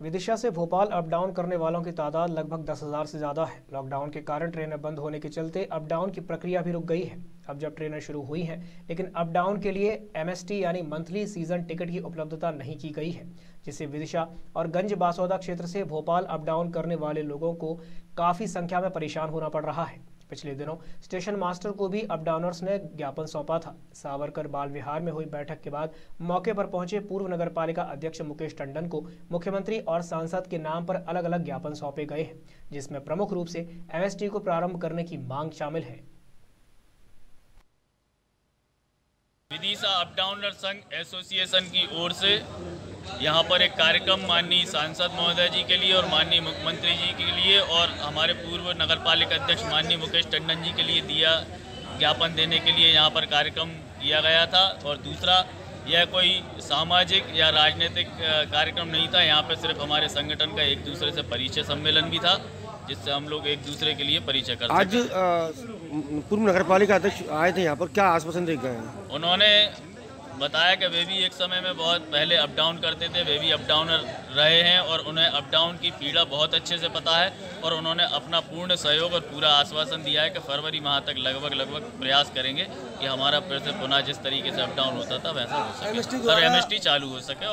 विदिशा से Bhopal up down करने वालों की तादाद लगभग दस हज़ार से ज़्यादा है। लॉकडाउन के कारण ट्रेनें बंद होने के चलते अप डाउन की प्रक्रिया भी रुक गई है। अब जब ट्रेनें शुरू हुई हैं, लेकिन अप डाउन के लिए एमएसटी यानी मंथली सीज़न टिकट की उपलब्धता नहीं की गई है, जिससे विदिशा और गंज बासौदा क्षेत्र से भोपाल अप डाउन करने वाले लोगों को काफ़ी संख्या में परेशान होना पड़ रहा है। पिछले दिनों स्टेशन मास्टर को भी अपडाउनर्स ने ज्ञापन सौंपा था। सावरकर बाल विहार में हुई बैठक के बाद मौके पर पहुँचे पूर्व नगर पालिका अध्यक्ष मुकेश टंडन को मुख्यमंत्री और सांसद के नाम पर अलग अलग ज्ञापन सौंपे गए हैं, जिसमें प्रमुख रूप से एमएसटी को प्रारंभ करने की मांग शामिल है। विदिशा अपडाउनर संघ एसोसिएशन की ओर से यहाँ पर एक कार्यक्रम माननीय सांसद महोदय जी के लिए और माननीय मुख्यमंत्री जी के लिए और हमारे पूर्व नगर पालिका अध्यक्ष माननीय मुकेश टंडन जी के लिए दिया ज्ञापन देने के लिए यहाँ पर कार्यक्रम किया गया था। और दूसरा, यह कोई सामाजिक या राजनीतिक कार्यक्रम नहीं था। यहाँ पर सिर्फ़ हमारे संगठन का एक दूसरे से परिचय सम्मेलन भी था। जिससे हम लोग एक दूसरे के लिए परिचय कर आज पूर्व नगर पालिका अध्यक्ष आए थे यहाँ पर क्या आश्वासन दे गए उन्होंने बताया कि वे भी एक समय में बहुत पहले अप डाउन करते थे वे भी अप डाउनर रहे हैं और उन्हें अप डाउन की पीड़ा बहुत अच्छे से पता है और उन्होंने अपना पूर्ण सहयोग और पूरा आश्वासन दिया है कि फरवरी माह तक लगभग लगभग प्रयास करेंगे कि हमारा फिर से पुनः जिस तरीके से अप डाउन होता था वैसा हो सके। और एम चालू हो सके